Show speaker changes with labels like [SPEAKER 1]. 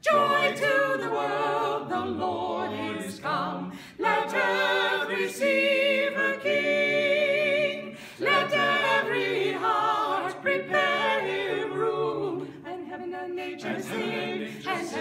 [SPEAKER 1] Joy to the world, the Lord is come. Let earth receive her King. Let every heart prepare him room. And heaven and nature sing, and heaven and